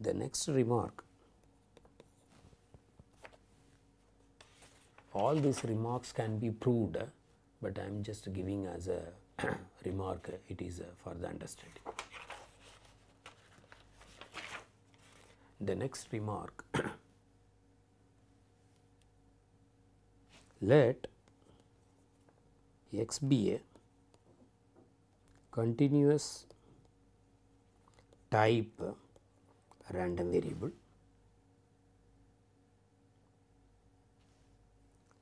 The next remark all these remarks can be proved, but I am just giving as a remark it is uh, for the understanding. The next remark let x be a continuous type random variable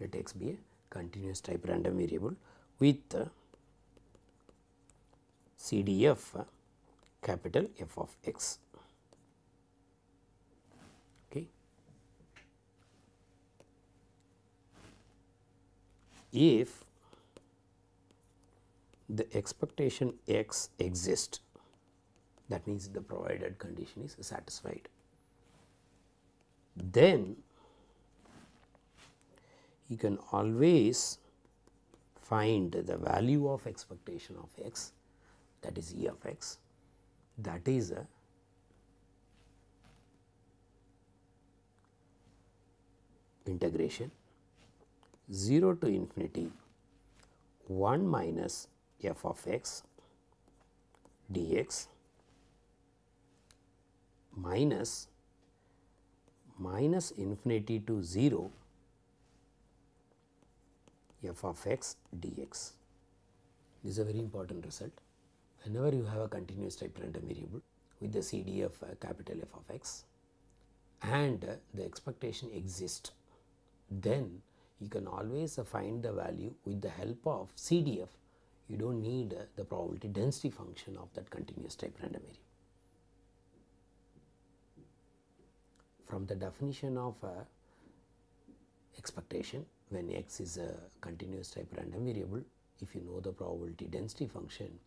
let x be a continuous type random variable with CDF capital F of x. Okay. If the expectation x exists that means the provided condition is satisfied. Then you can always find the value of expectation of x that is E of x that is a integration 0 to infinity 1 minus f of x dx minus minus infinity to 0 f of x dx. This is a very important result. Whenever you have a continuous type random variable with the CDF uh, capital F of x and uh, the expectation exists, then you can always uh, find the value with the help of CDF. You do not need the probability density function of that continuous type random variable. From the definition of uh, expectation when x is a continuous type random variable if you know the probability density function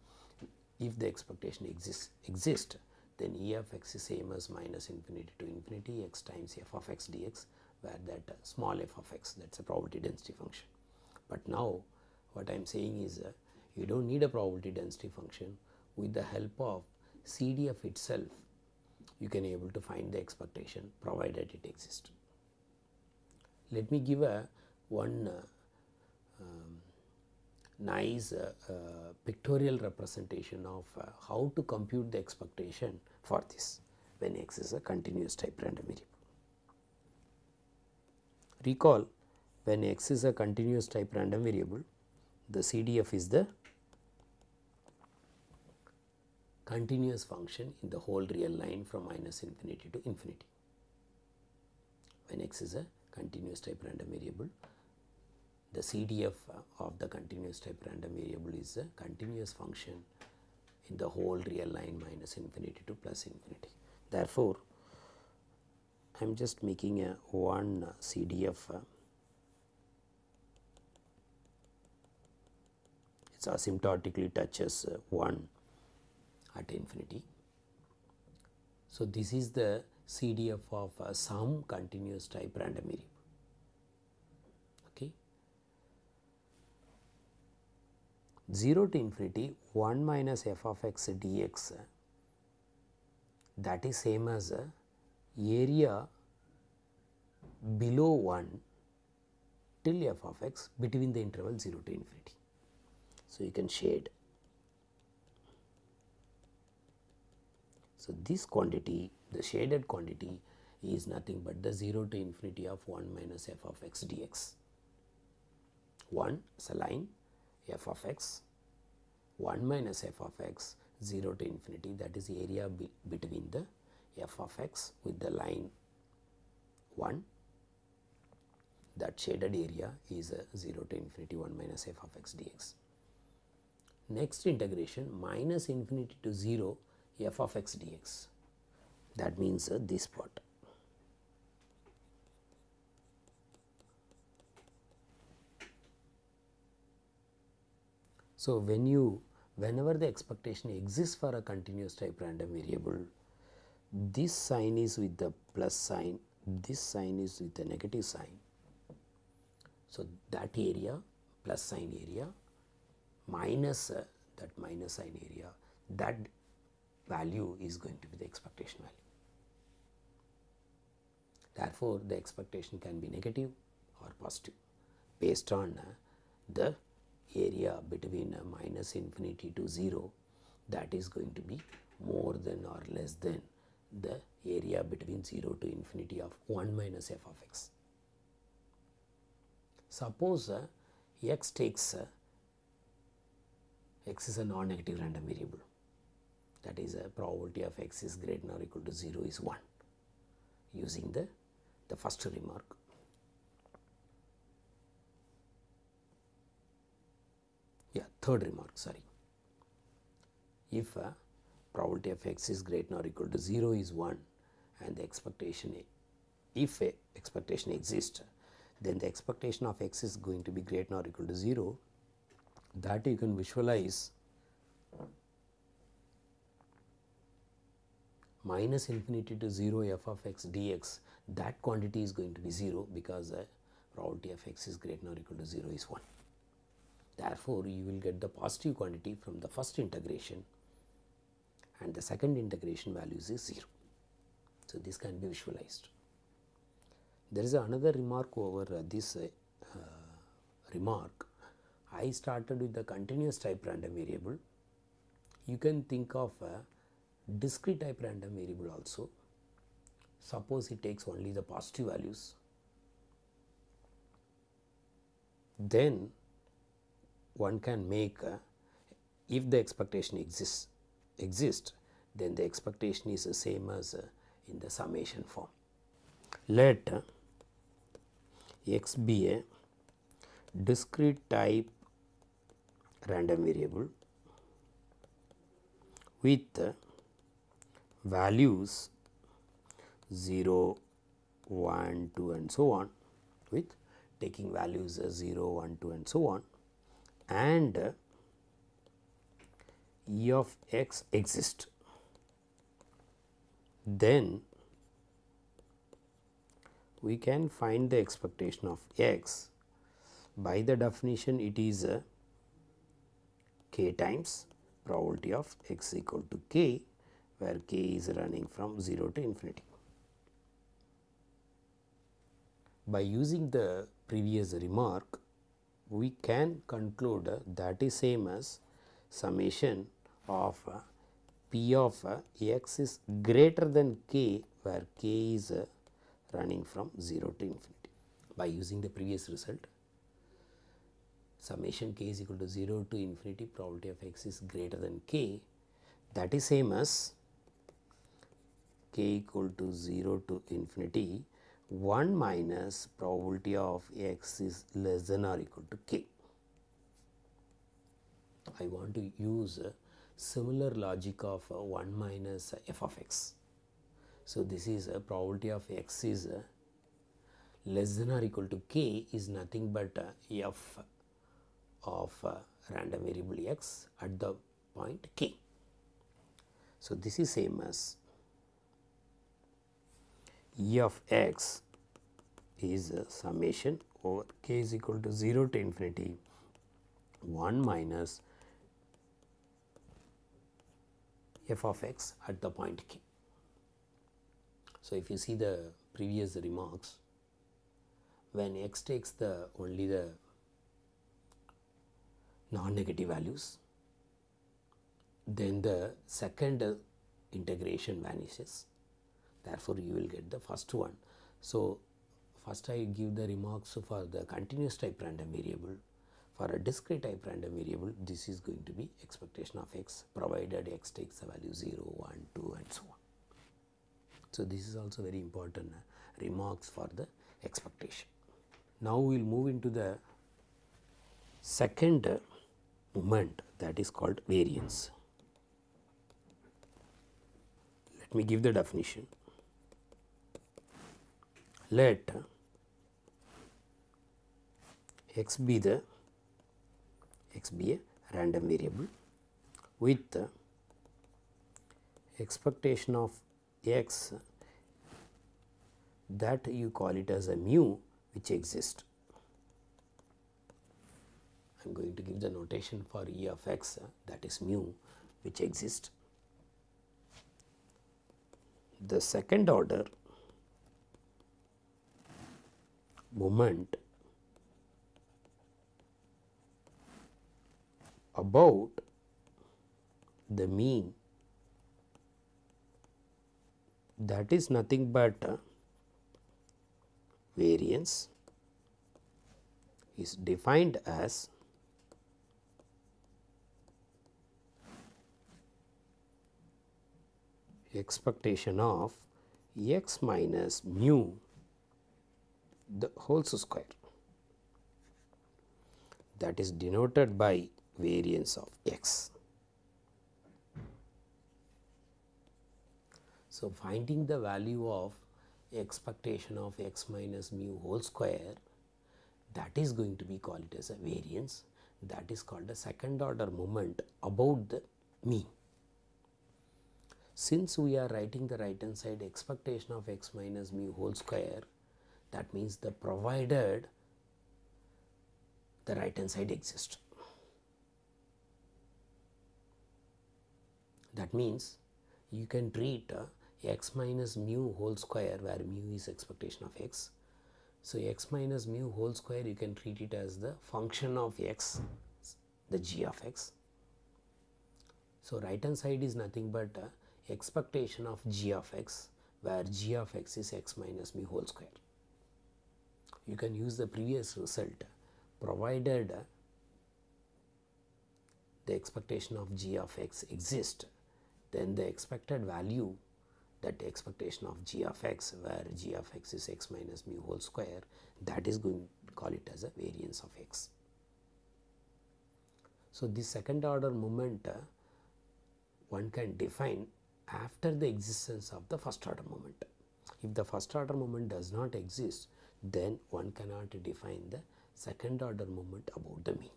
if the expectation exists exist then E of x is same as minus infinity to infinity x times f of x dx where that uh, small f of x that is a probability density function. But now what I am saying is uh, you do not need a probability density function with the help of CDF itself you can able to find the expectation provided it exists. Let me give a one uh, um, nice uh, uh, pictorial representation of uh, how to compute the expectation for this when x is a continuous type random variable. Recall when x is a continuous type random variable the CDF is the continuous function in the whole real line from minus infinity to infinity. When x is a continuous type random variable the CDF of the continuous type random variable is a continuous function in the whole real line minus infinity to plus infinity. Therefore, I am just making a one CDF it asymptotically touches 1 at infinity. So, this is the CDF of uh, some continuous type random variable. Okay. 0 to infinity 1 minus f of x dx that is same as uh, area below 1 till f of x between the interval 0 to infinity. So, you can shade. So, this quantity the shaded quantity is nothing but the 0 to infinity of 1 minus f of x dx. 1 is a line f of x 1 minus f of x 0 to infinity that is the area be between the f of x with the line 1 that shaded area is a 0 to infinity 1 minus f of x dx. Next integration minus infinity to 0 f of x dx that means uh, this part. So, when you whenever the expectation exists for a continuous type random variable, this sign is with the plus sign, this sign is with the negative sign. So, that area plus sign area minus uh, that minus sign area that value is going to be the expectation value. Therefore, the expectation can be negative or positive based on uh, the area between uh, minus infinity to 0 that is going to be more than or less than the area between 0 to infinity of 1 minus f of x. Suppose uh, x takes uh, x is a non-negative random variable that is a probability of x is greater than or equal to 0 is 1 using the, the first remark. Yeah, third remark, sorry. If uh, probability of x is greater than or equal to 0 is 1 and the expectation, if a expectation exists, then the expectation of x is going to be greater than or equal to 0 that you can visualize minus infinity to 0 f of x dx that quantity is going to be 0 because the probability of x is greater than or equal to 0 is 1. Therefore, you will get the positive quantity from the first integration and the second integration values is 0. So, this can be visualized. There is another remark over uh, this uh, uh, remark. I started with the continuous type random variable. You can think of a discrete type random variable also. Suppose it takes only the positive values. Then one can make uh, if the expectation exists exist then the expectation is the same as uh, in the summation form. Let uh, x be a discrete type random variable with uh, values 0, 1, 2 and so on with taking values as 0, 1, 2 and so on and e of x exist. Then we can find the expectation of x. By the definition it is k times probability of x equal to k where k is running from 0 to infinity. By using the previous remark we can conclude that is same as summation of uh, p of uh, x is greater than k where k is uh, running from 0 to infinity. By using the previous result summation k is equal to 0 to infinity probability of x is greater than k that is same as k equal to 0 to infinity 1 minus probability of x is less than or equal to k. I want to use similar logic of uh, 1 minus f of x. So, this is a probability of x is less than or equal to k is nothing but f of random variable x at the point k. So, this is same as E of x is a summation over k is equal to 0 to infinity 1 minus f of x at the point k. So, if you see the previous remarks when x takes the only the non-negative values then the second integration vanishes therefore, you will get the first one. So, first I give the remarks for the continuous type random variable. For a discrete type random variable, this is going to be expectation of x provided x takes the value 0, 1, 2 and so on. So, this is also very important uh, remarks for the expectation. Now, we will move into the second uh, moment that is called variance. Let me give the definition let x be the x be a random variable with the expectation of x that you call it as a mu which exists. I am going to give the notation for E of x that is mu which exists. The second order moment about the mean. That is nothing but variance is defined as expectation of x minus mu the whole square that is denoted by variance of x. So, finding the value of expectation of x minus mu whole square that is going to be called as a variance that is called a second order moment about the mean. Since we are writing the right hand side expectation of x minus mu whole square that means the provided the right hand side exists. That means you can treat uh, x minus mu whole square where mu is expectation of x. So, x minus mu whole square you can treat it as the function of x the g of x. So, right hand side is nothing but uh, expectation of g of x where g of x is x minus mu whole square. You can use the previous result provided the expectation of g of x exists then the expected value that expectation of g of x where g of x is x minus mu whole square that is going to call it as a variance of x. So, this second order moment uh, one can define after the existence of the first order moment. If the first order moment does not exist then one cannot define the second order moment about the mean.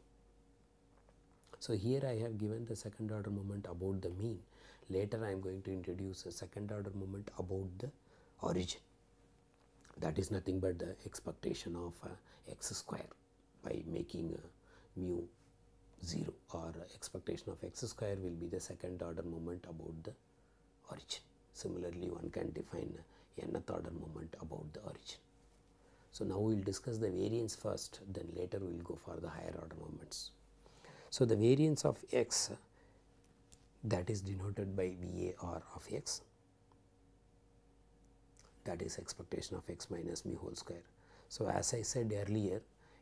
So, here I have given the second order moment about the mean Later I am going to introduce a second order moment about the origin that is nothing but the expectation of uh, x square by making uh, mu 0 or expectation of x square will be the second order moment about the origin. Similarly, one can define nth order moment about the origin. So, now we will discuss the variance first then later we will go for the higher order moments. So, the variance of x that is denoted by VAR of x that is expectation of x minus mu whole square. So, as I said earlier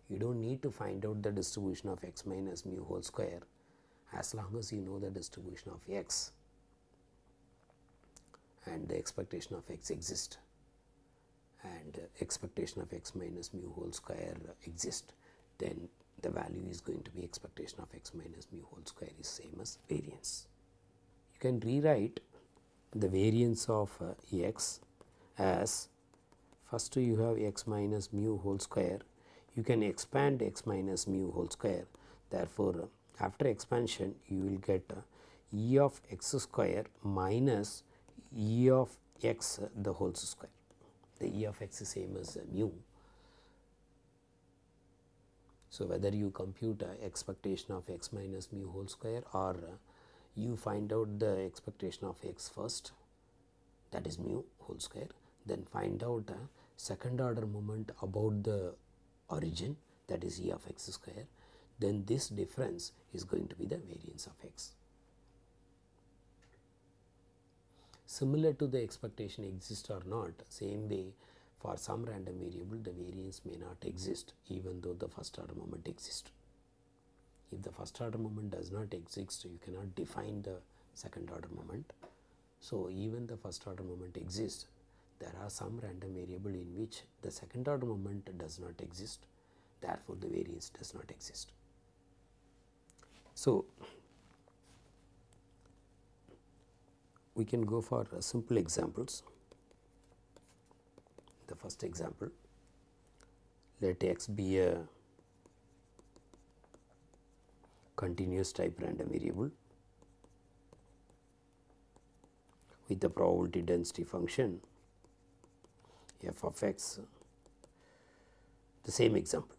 you do not need to find out the distribution of x minus mu whole square as long as you know the distribution of x and the expectation of x exists uh, expectation of x minus mu whole square exist then the value is going to be expectation of x minus mu whole square is same as variance. You can rewrite the variance of uh, x as first you have x minus mu whole square. You can expand x minus mu whole square. Therefore, after expansion you will get uh, e of x square minus e of x uh, the whole square the e of x is same as uh, mu. So, whether you compute uh, expectation of x minus mu whole square or uh, you find out the expectation of x first that is mu whole square then find out the second order moment about the origin that is e of x square then this difference is going to be the variance of x. Similar to the expectation exist or not same way for some random variable the variance may not exist even though the first order moment exists. If the first order moment does not exist, you cannot define the second order moment. So, even the first order moment exists, there are some random variable in which the second order moment does not exist, therefore, the variance does not exist. So, we can go for simple examples. The first example, let x be a continuous type random variable with the probability density function f of x the same example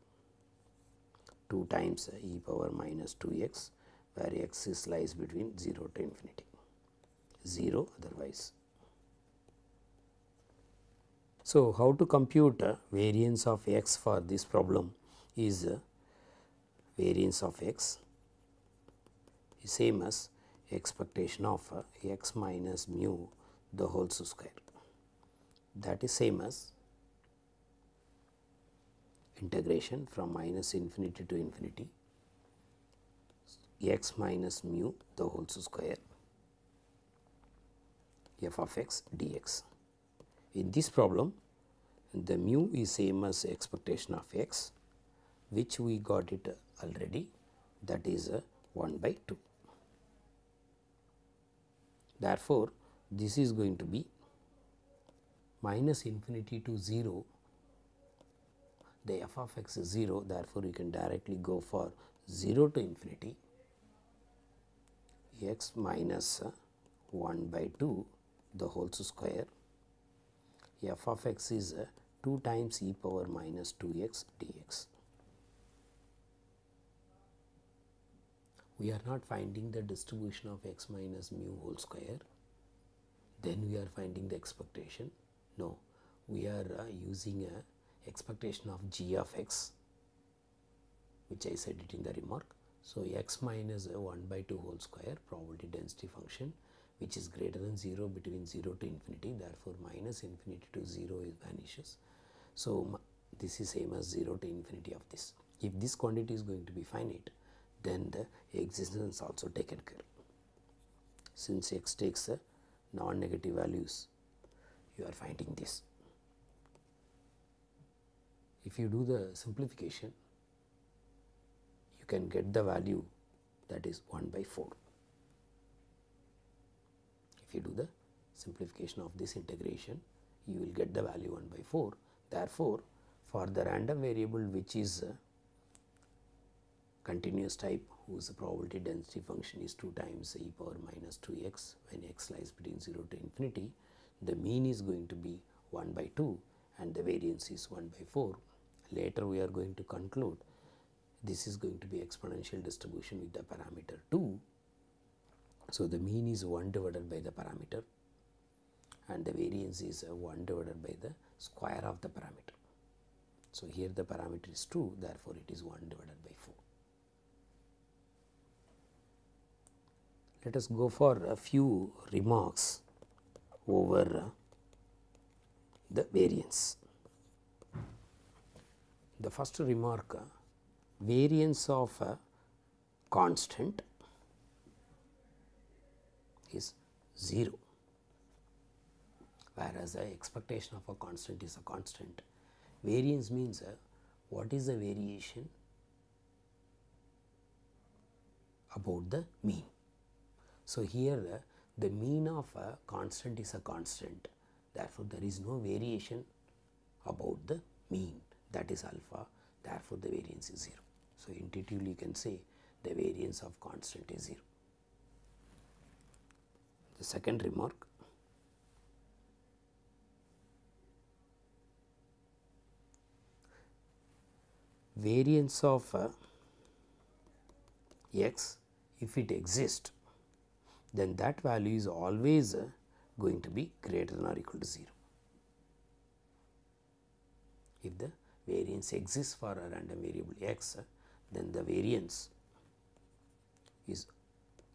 2 times e power minus 2 x where x is lies between 0 to infinity 0 otherwise. So, how to compute variance of x for this problem is variance of x is same as expectation of x minus mu the whole square that is same as integration from minus infinity to infinity x minus mu the whole square f of x dx. In this problem the mu is same as expectation of x which we got it already that is uh, 1 by 2. Therefore, this is going to be minus infinity to 0 the f of x is 0 therefore, you can directly go for 0 to infinity x minus 1 by 2 the whole square f of x is uh, 2 times e power minus 2 x dx. We are not finding the distribution of x minus mu whole square, then we are finding the expectation. No, we are uh, using a expectation of g of x which I said it in the remark. So, x minus uh, 1 by 2 whole square probability density function which is greater than 0 between 0 to infinity therefore, minus infinity to 0 is vanishes. So, this is same as 0 to infinity of this. If this quantity is going to be finite then the existence also taken care. Since x takes non-negative values you are finding this. If you do the simplification you can get the value that is 1 by 4 if you do the simplification of this integration you will get the value 1 by 4. Therefore, for the random variable which is continuous type whose probability density function is 2 times e power minus 2 x when x lies between 0 to infinity, the mean is going to be 1 by 2 and the variance is 1 by 4. Later we are going to conclude this is going to be exponential distribution with the parameter 2 so, the mean is 1 divided by the parameter and the variance is uh, 1 divided by the square of the parameter. So, here the parameter is 2 therefore, it is 1 divided by 4. Let us go for a few remarks over uh, the variance. The first remark uh, variance of a constant is 0 whereas the expectation of a constant is a constant. Variance means uh, what is the variation about the mean. So, here uh, the mean of a constant is a constant therefore, there is no variation about the mean that is alpha therefore, the variance is 0. So, intuitively you can say the variance of constant is 0. The second remark variance of uh, x if it exists then that value is always uh, going to be greater than or equal to 0. If the variance exists for a random variable x uh, then the variance is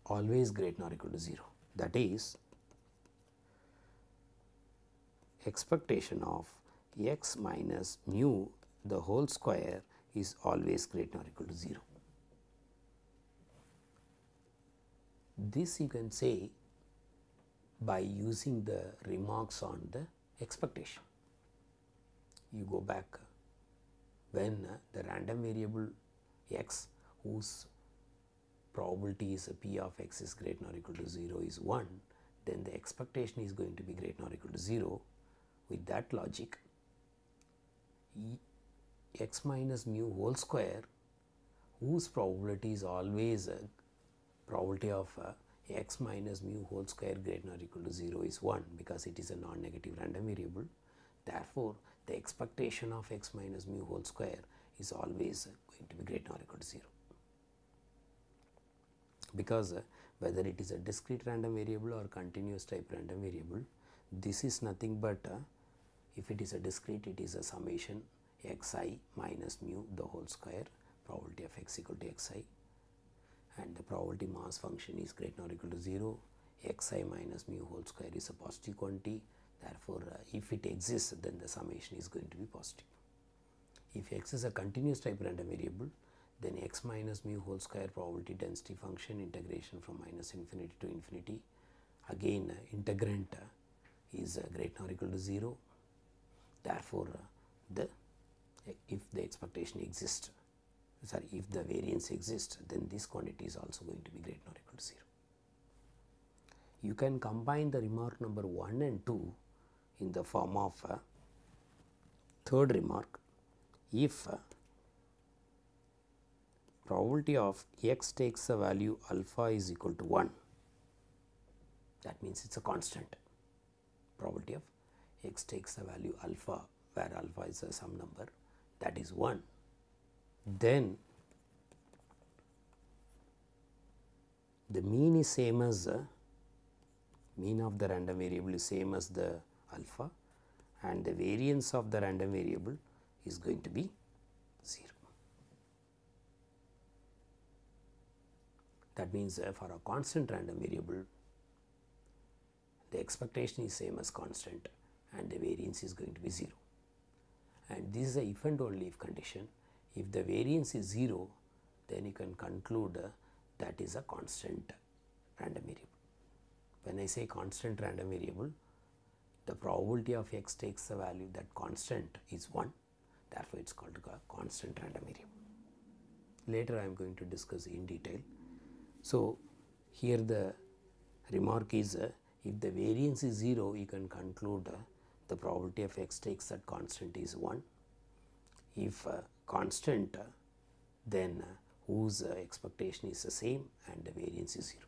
always greater than or equal to 0 that is expectation of x minus mu the whole square is always greater or equal to 0. This you can say by using the remarks on the expectation. You go back when the random variable x whose probability is p of x is greater or equal to 0 is 1, then the expectation is going to be greater or equal to 0. With that logic, e x minus mu whole square whose probability is always uh, probability of uh, x minus mu whole square greater or equal to 0 is 1 because it is a non-negative random variable. Therefore, the expectation of x minus mu whole square is always going to be greater or equal to 0 because uh, whether it is a discrete random variable or continuous type random variable this is nothing but uh, if it is a discrete it is a summation xi minus mu the whole square probability of x equal to xi. And the probability mass function is greater than or equal to 0 xi minus mu whole square is a positive quantity. Therefore, uh, if it exists then the summation is going to be positive. If x is a continuous type random variable then x minus mu whole square probability density function integration from minus infinity to infinity. Again uh, integrand uh, is uh, greater or equal to 0 therefore, uh, the if the expectation exists sorry if the variance exists then this quantity is also going to be greater than or equal to 0. You can combine the remark number 1 and 2 in the form of a third remark. If uh, probability of x takes a value alpha is equal to 1 that means it is a constant. Probability of x takes the value alpha where alpha is a some number that is 1 then the mean is same as the mean of the random variable is same as the alpha and the variance of the random variable is going to be 0. That means, uh, for a constant random variable the expectation is same as constant and the variance is going to be 0 and this is a if and only if condition. If the variance is 0 then you can conclude uh, that is a constant random variable. When I say constant random variable the probability of x takes the value that constant is 1 therefore, it is called a constant random variable. Later I am going to discuss in detail. So, here the remark is uh, if the variance is 0 you can conclude uh, the probability of x takes that constant is 1. If uh, constant uh, then uh, whose uh, expectation is the same and the variance is 0.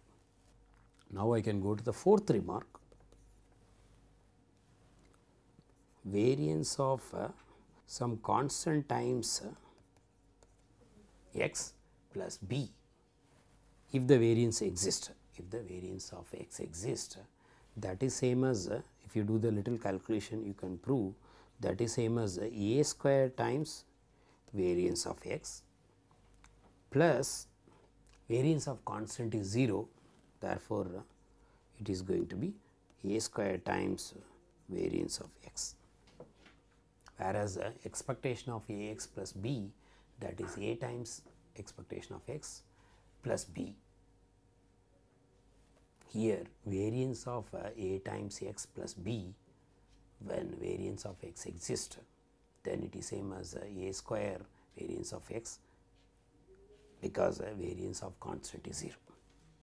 Now, I can go to the fourth remark variance of some constant times x plus b if the variance exists if the variance of x exists that is same as if you do the little calculation you can prove that is same as a square times variance of x plus variance of constant is 0 therefore, it is going to be a square times variance of x whereas expectation of a x plus b that is a times expectation of x plus b. Here variance of uh, a times x plus b when variance of x exists then it is same as uh, a square variance of x because uh, variance of constant is 0.